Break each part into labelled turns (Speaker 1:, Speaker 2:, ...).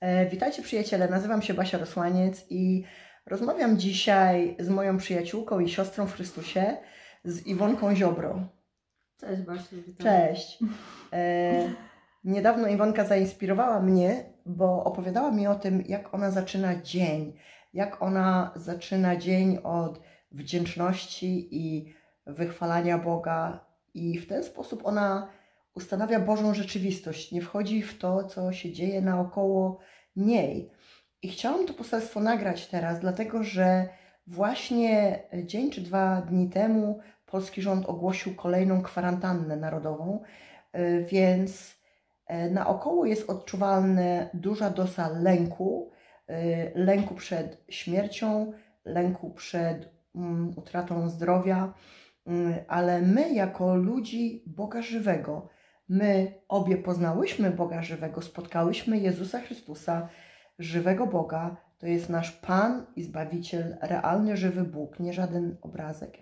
Speaker 1: E, witajcie przyjaciele, nazywam się Basia Rosłaniec i rozmawiam dzisiaj z moją przyjaciółką i siostrą w Chrystusie, z Iwonką Ziobro.
Speaker 2: Cześć Basiu, witam.
Speaker 1: Cześć. E, niedawno Iwonka zainspirowała mnie, bo opowiadała mi o tym, jak ona zaczyna dzień, jak ona zaczyna dzień od wdzięczności i wychwalania Boga i w ten sposób ona ustanawia Bożą rzeczywistość, nie wchodzi w to, co się dzieje naokoło niej. I chciałam to poselstwo nagrać teraz, dlatego że właśnie dzień czy dwa dni temu polski rząd ogłosił kolejną kwarantannę narodową, y, więc y, naokoło jest odczuwalna duża doza lęku, y, lęku przed śmiercią, lęku przed um, utratą zdrowia, um, ale my jako ludzi Boga żywego, my obie poznałyśmy Boga żywego, spotkałyśmy Jezusa Chrystusa, żywego Boga, to jest nasz Pan i Zbawiciel, realny, żywy Bóg, nie żaden obrazek.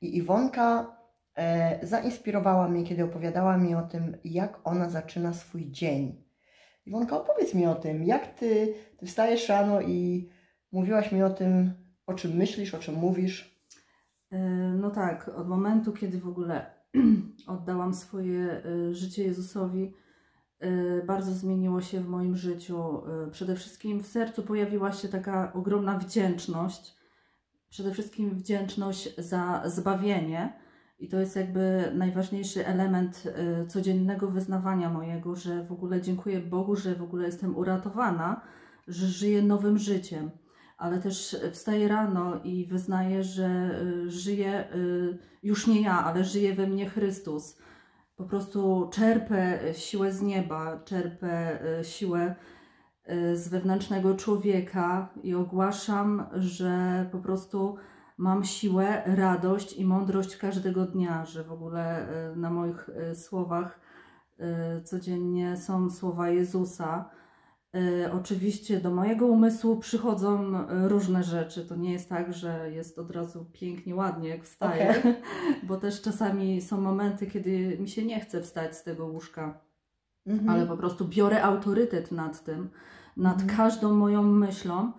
Speaker 1: I Iwonka e, zainspirowała mnie, kiedy opowiadała mi o tym, jak ona zaczyna swój dzień. Iwonka, opowiedz mi o tym, jak ty, ty wstajesz rano i mówiłaś mi o tym, o czym myślisz, o czym mówisz.
Speaker 2: E, no tak, od momentu, kiedy w ogóle oddałam swoje e, życie Jezusowi, e, bardzo zmieniło się w moim życiu. Przede wszystkim w sercu pojawiła się taka ogromna wdzięczność. Przede wszystkim wdzięczność za zbawienie. I to jest jakby najważniejszy element codziennego wyznawania mojego, że w ogóle dziękuję Bogu, że w ogóle jestem uratowana, że żyję nowym życiem ale też wstaję rano i wyznaję, że y, żyje y, już nie ja, ale żyje we mnie Chrystus. Po prostu czerpę siłę z nieba, czerpę y, siłę z wewnętrznego człowieka i ogłaszam, że po prostu mam siłę, radość i mądrość każdego dnia, że w ogóle na moich słowach codziennie są słowa Jezusa oczywiście do mojego umysłu przychodzą e, różne rzeczy. To nie jest tak, że jest od razu pięknie, ładnie, jak wstaję, okay. bo też czasami są momenty, kiedy mi się nie chce wstać z tego łóżka, mm -hmm. ale po prostu biorę autorytet nad tym, nad mm -hmm. każdą moją myślą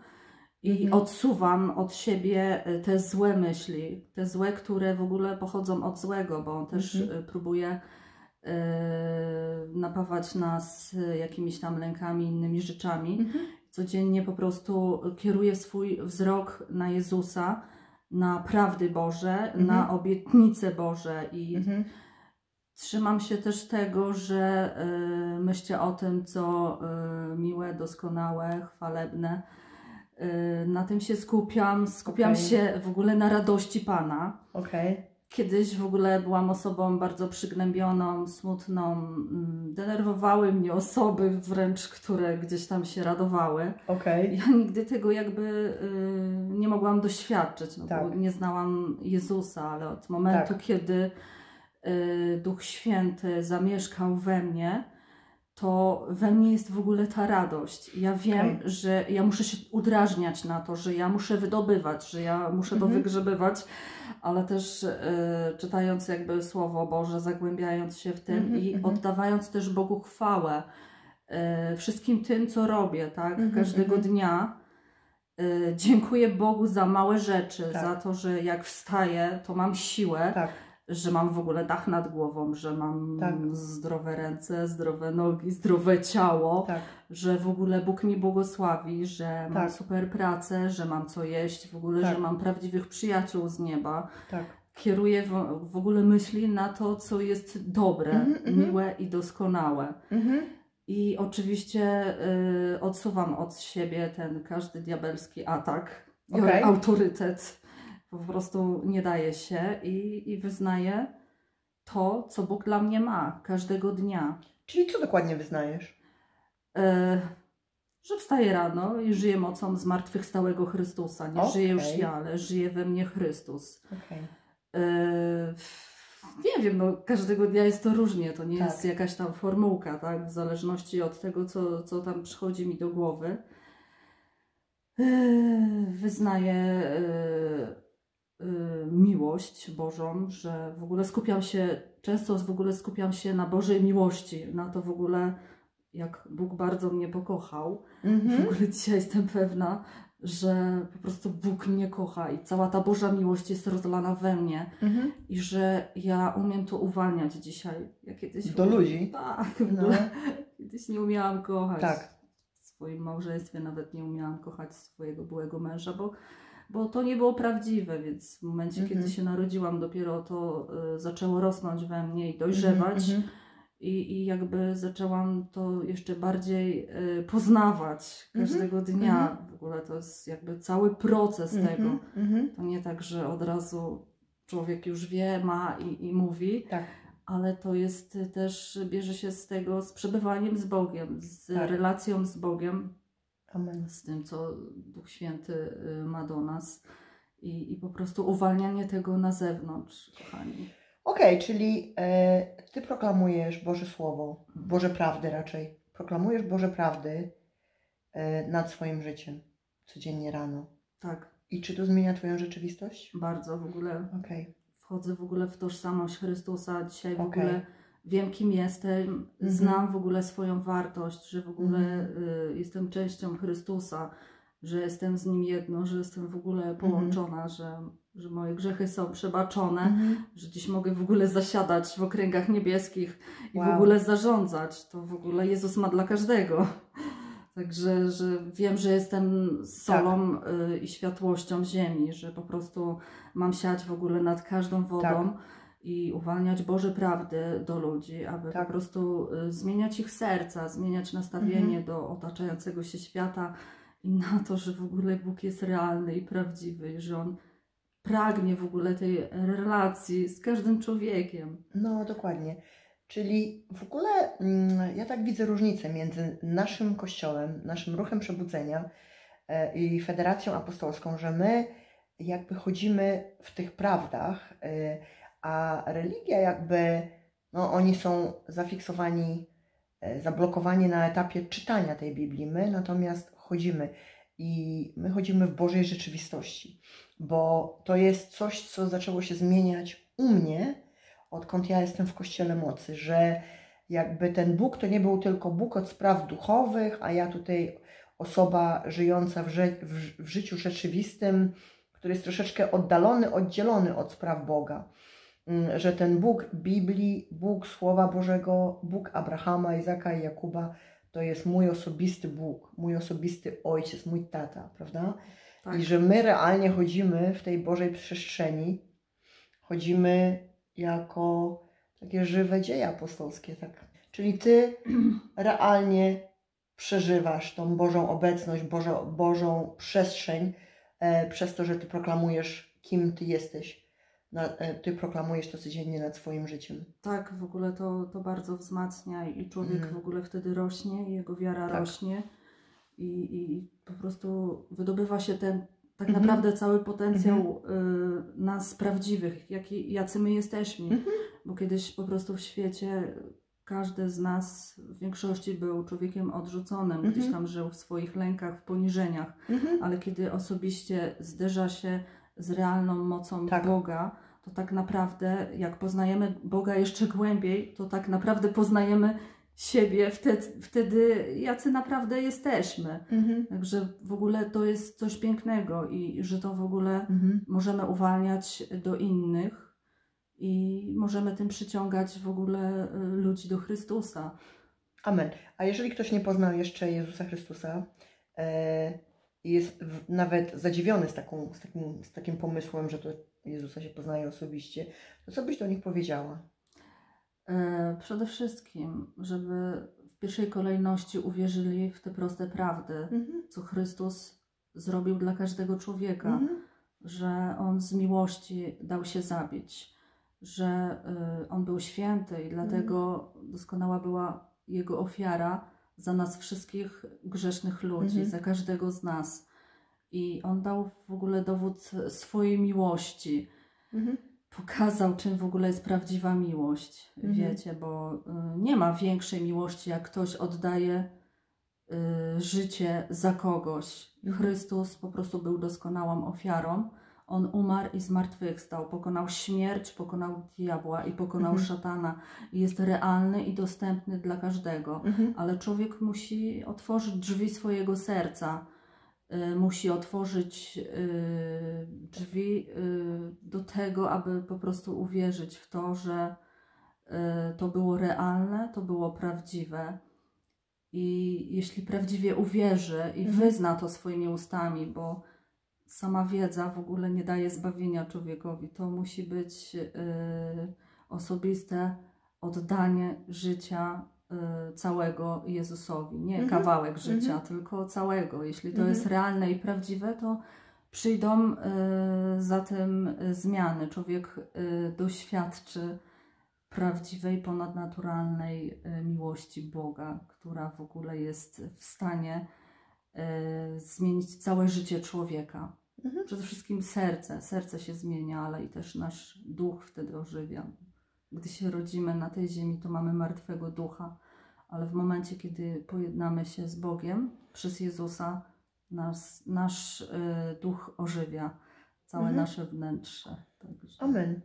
Speaker 2: i mm -hmm. odsuwam od siebie e, te złe myśli, te złe, które w ogóle pochodzą od złego, bo on też mhm. próbuje napawać nas jakimiś tam lękami, innymi rzeczami. Mhm. Codziennie po prostu kieruję swój wzrok na Jezusa, na prawdy Boże, mhm. na obietnice Boże i mhm. trzymam się też tego, że y, myślę o tym, co y, miłe, doskonałe, chwalebne. Y, na tym się skupiam. Skupiam okay. się w ogóle na radości Pana.
Speaker 1: Okay.
Speaker 2: Kiedyś w ogóle byłam osobą bardzo przygnębioną, smutną. Mm, denerwowały mnie osoby wręcz, które gdzieś tam się radowały.
Speaker 1: Okay.
Speaker 2: Ja nigdy tego jakby y, nie mogłam doświadczyć, no tak. bo nie znałam Jezusa, ale od momentu, tak. kiedy y, Duch Święty zamieszkał we mnie, to we mnie jest w ogóle ta radość. Ja wiem, okay. że ja muszę się udrażniać na to, że ja muszę wydobywać, że ja muszę to mhm. wygrzebywać, ale też y, czytając jakby Słowo Boże, zagłębiając się w tym mm -hmm, i mm -hmm. oddawając też Bogu chwałę y, wszystkim tym, co robię, tak? Każdego dnia. Y, dziękuję Bogu za małe rzeczy, tak. za to, że jak wstaję, to mam siłę. Tak że mam w ogóle dach nad głową, że mam tak. zdrowe ręce, zdrowe nogi, zdrowe ciało, tak. że w ogóle Bóg mi błogosławi, że tak. mam super pracę, że mam co jeść, w ogóle, że tak. mam prawdziwych przyjaciół z nieba. Tak. Kieruję w, w, ogóle myśli na to, co jest dobre, mm -hmm, miłe i doskonałe. Mm -hmm. I oczywiście y, odsuwam od siebie ten każdy diabelski atak, okay. autorytet po prostu nie daje się i, i wyznaję to, co Bóg dla mnie ma każdego dnia.
Speaker 1: Czyli co dokładnie wyznajesz?
Speaker 2: E, że wstaję rano i żyję mocą zmartwychwstałego Chrystusa. Nie okay. żyję już ja, ale żyje we mnie Chrystus. Okay. E, nie wiem, no, każdego dnia jest to różnie. To nie tak. jest jakaś tam formułka, tak? W zależności od tego, co, co tam przychodzi mi do głowy. E, wyznaję e, Y, miłość Bożą, że w ogóle skupiam się, często w ogóle skupiam się na Bożej miłości, na to w ogóle, jak Bóg bardzo mnie pokochał. W
Speaker 1: Mhm.
Speaker 2: ogóle dzisiaj jestem pewna, że po prostu Bóg mnie kocha i cała ta Boża miłość jest rozlana we mnie
Speaker 1: Mhm.
Speaker 2: i że ja umiem to uwalniać dzisiaj. Ja kiedyś
Speaker 1: Do
Speaker 2: ogóle-
Speaker 1: ludzi?
Speaker 2: Tak,
Speaker 1: No.
Speaker 2: kiedyś nie umiałam kochać.
Speaker 1: Tak.
Speaker 2: W swoim małżeństwie nawet nie umiałam kochać swojego byłego męża, bo, bo to nie było prawdziwe, więc w momencie,
Speaker 1: Mhm.
Speaker 2: kiedy się narodziłam, dopiero to y, zaczęło rosnąć we mnie i dojrzewać.
Speaker 1: Mhm,
Speaker 2: I, I jakby zaczęłam to jeszcze bardziej y, poznawać
Speaker 1: Mhm,
Speaker 2: każdego dnia. W ogóle to jest jakby cały proces
Speaker 1: mhm,
Speaker 2: tego.
Speaker 1: mhm.
Speaker 2: To nie tak, że od razu człowiek już wie, ma i, i mówi,
Speaker 1: Tak.
Speaker 2: ale to jest y, też, bierze się z tego, z przebywaniem z Bogiem, z
Speaker 1: Tak.
Speaker 2: relacją z Bogiem,
Speaker 1: Amen.
Speaker 2: z tym, co Duch Święty y, ma do nas. I, I po prostu uwalnianie tego na zewnątrz, kochani.
Speaker 1: Okej, czyli e, Ty proklamujesz Boże Słowo, Boże prawdy raczej. Proklamujesz Boże prawdy e, nad swoim życiem codziennie rano.
Speaker 2: Tak,
Speaker 1: I czy to zmienia Twoją rzeczywistość?
Speaker 2: bardzo w ogóle
Speaker 1: Okej.
Speaker 2: wchodzę w ogóle w tożsamość Chrystusa. Dzisiaj w
Speaker 1: Okej.
Speaker 2: ogóle wiem, kim jestem, znam w ogóle swoją wartość, że w ogóle
Speaker 1: Mhm.
Speaker 2: y, jestem częścią Chrystusa, że jestem z Nim jedno, że jestem w ogóle połączona, że, że moje grzechy są przebaczone,
Speaker 1: Mhm.
Speaker 2: że dziś mogę w ogóle zasiadać w okręgach niebieskich i w
Speaker 1: Wow.
Speaker 2: ogóle zarządzać. To w ogóle Jezus ma dla każdego. Także, że wiem, że jestem solą
Speaker 1: Tak.
Speaker 2: y, i światłością ziemi, że po prostu mam siać w ogóle nad każdą wodą
Speaker 1: Tak.
Speaker 2: I uwalniać Boże prawdy do ludzi, aby
Speaker 1: Tak.
Speaker 2: po prostu y, zmieniać ich serca, zmieniać nastawienie
Speaker 1: Mhm.
Speaker 2: do otaczającego się świata i na to, że w ogóle Bóg jest realny i prawdziwy, i że On pragnie w ogóle tej relacji z każdym człowiekiem.
Speaker 1: No, dokładnie. Czyli w ogóle mm, ja tak widzę różnicę między naszym kościołem, naszym ruchem przebudzenia e, i Federacją Apostolską, że my jakby chodzimy w tych prawdach, e, a religia jakby, no oni są zafiksowani, e, zablokowani na etapie czytania tej Biblii. My natomiast chodzimy i my chodzimy w Bożej rzeczywistości, bo to jest coś, co zaczęło się zmieniać u mnie, odkąd ja jestem w Kościele Mocy, że jakby ten Bóg to nie był tylko Bóg od spraw duchowych, a ja tutaj osoba żyjąca w, ży- w, ży- w życiu rzeczywistym, który jest troszeczkę oddalony, oddzielony od spraw Boga. Mm, Że ten Bóg Biblii, Bóg Słowa Bożego, Bóg Abrahama, Izaka i Jakuba to jest mój osobisty Bóg, mój osobisty ojciec, mój tata, prawda?
Speaker 2: Tak.
Speaker 1: I że my realnie chodzimy w tej Bożej przestrzeni, chodzimy jako takie żywe dzieje apostolskie, tak. Czyli ty realnie przeżywasz tą Bożą obecność, Bożą, Bożą przestrzeń e, przez to, że ty proklamujesz, kim ty jesteś. Na, e, ty proklamujesz to codziennie nad swoim życiem.
Speaker 2: Tak, w ogóle to, to bardzo wzmacnia i człowiek
Speaker 1: Mhm.
Speaker 2: w ogóle wtedy rośnie, i jego wiara
Speaker 1: Tak.
Speaker 2: rośnie i, i po prostu wydobywa się ten tak
Speaker 1: Mhm.
Speaker 2: naprawdę cały potencjał y, nas prawdziwych, jaki, jacy my jesteśmy.
Speaker 1: Mhm.
Speaker 2: Bo kiedyś po prostu w świecie każdy z nas w większości był człowiekiem odrzuconym, gdzieś
Speaker 1: Mhm.
Speaker 2: tam żył w swoich lękach, w poniżeniach, ale kiedy osobiście zderza się z realną mocą
Speaker 1: Tak.
Speaker 2: Boga, to tak naprawdę, jak poznajemy Boga jeszcze głębiej, to tak naprawdę poznajemy siebie wtedy, wtedy jacy naprawdę jesteśmy.
Speaker 1: Mhm.
Speaker 2: Także w ogóle to jest coś pięknego i że to w ogóle
Speaker 1: Mhm.
Speaker 2: możemy uwalniać do innych i możemy tym przyciągać w ogóle y, ludzi do Chrystusa.
Speaker 1: Amen. A jeżeli ktoś nie poznał jeszcze Jezusa Chrystusa e, i jest nawet zadziwiony z, taką, z, takim, z takim pomysłem, że to Jezusa się poznaje osobiście, to co byś do nich powiedziała?
Speaker 2: E, Przede wszystkim, żeby w pierwszej kolejności uwierzyli w te proste prawdy,
Speaker 1: Mhm.
Speaker 2: co Chrystus zrobił dla każdego człowieka,
Speaker 1: Mhm.
Speaker 2: że On z miłości dał się zabić, że y, On był święty i dlatego doskonała była Jego ofiara za nas wszystkich grzesznych ludzi,
Speaker 1: Mhm.
Speaker 2: za każdego z nas. I On dał w ogóle dowód swojej miłości
Speaker 1: Mhm.
Speaker 2: pokazał, czym w ogóle jest prawdziwa miłość,
Speaker 1: Mhm.
Speaker 2: wiecie, bo y, nie ma większej miłości, jak ktoś oddaje y, życie za kogoś.
Speaker 1: Mhm.
Speaker 2: Chrystus po prostu był doskonałą ofiarą. On umarł i zmartwychwstał, pokonał śmierć, pokonał diabła i pokonał
Speaker 1: Mhm.
Speaker 2: szatana. I jest realny i dostępny dla każdego.
Speaker 1: Mhm.
Speaker 2: Ale człowiek musi otworzyć drzwi swojego serca. Y, Musi otworzyć y, drzwi y, do tego, aby po prostu uwierzyć w to, że y, to było realne, to było prawdziwe. I jeśli prawdziwie uwierzy i
Speaker 1: Mhm.
Speaker 2: wyzna to swoimi ustami, bo sama wiedza w ogóle nie daje zbawienia człowiekowi, to musi być y, osobiste oddanie życia y, całego Jezusowi. Nie
Speaker 1: Mhm.
Speaker 2: kawałek życia,
Speaker 1: Mhm.
Speaker 2: tylko całego. Jeśli to
Speaker 1: Mhm.
Speaker 2: jest realne i prawdziwe, to przyjdą y, za tym zmiany. Człowiek doświadczy prawdziwej, ponadnaturalnej miłości Boga, która w ogóle jest w stanie zmienić całe życie człowieka.
Speaker 1: Mhm.
Speaker 2: Przede wszystkim serce. Serce się zmienia, ale i też nasz duch wtedy ożywia. Gdy się rodzimy na tej ziemi, to mamy martwego ducha, ale w momencie, kiedy pojednamy się z Bogiem przez Jezusa, nas, nasz y, duch ożywia całe
Speaker 1: Mhm.
Speaker 2: nasze wnętrze. Także...
Speaker 1: Amen.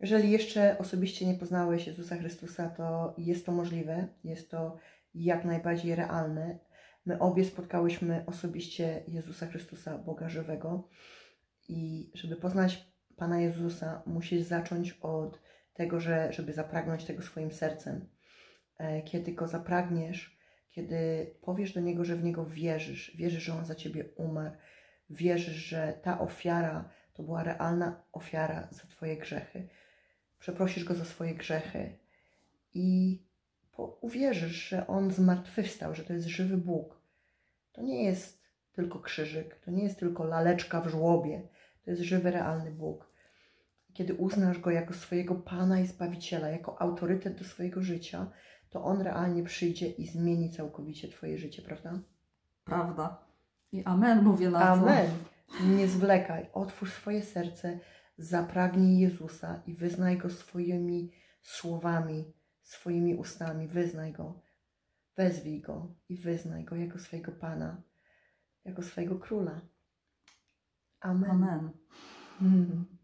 Speaker 1: Jeżeli jeszcze osobiście nie poznałeś Jezusa Chrystusa, to jest to możliwe, jest to jak najbardziej realne. My obie spotkałyśmy osobiście Jezusa Chrystusa, Boga żywego. I żeby poznać Pana Jezusa, musisz zacząć od tego, że, żeby zapragnąć tego swoim sercem. E, Kiedy go zapragniesz, kiedy powiesz do Niego, że w Niego wierzysz, wierzysz, że On za Ciebie umarł, wierzysz, że ta ofiara to była realna ofiara za Twoje grzechy. Przeprosisz Go za swoje grzechy i uwierzysz, że On zmartwychwstał, że to jest żywy Bóg. To nie jest tylko krzyżyk, to nie jest tylko laleczka w żłobie, to jest żywy, realny Bóg. Kiedy uznasz Go jako swojego Pana i Zbawiciela, jako autorytet do swojego życia, to On realnie przyjdzie i zmieni całkowicie Twoje życie, prawda?
Speaker 2: Prawda. I amen mówię na to.
Speaker 1: Amen. Nie zwlekaj, otwórz swoje serce, zapragnij Jezusa i wyznaj Go swoimi słowami, swoimi ustami. Wyznaj Go, wezwij Go i wyznaj Go jako swojego Pana, jako swojego Króla. Amen.
Speaker 2: Amen.
Speaker 1: Mm.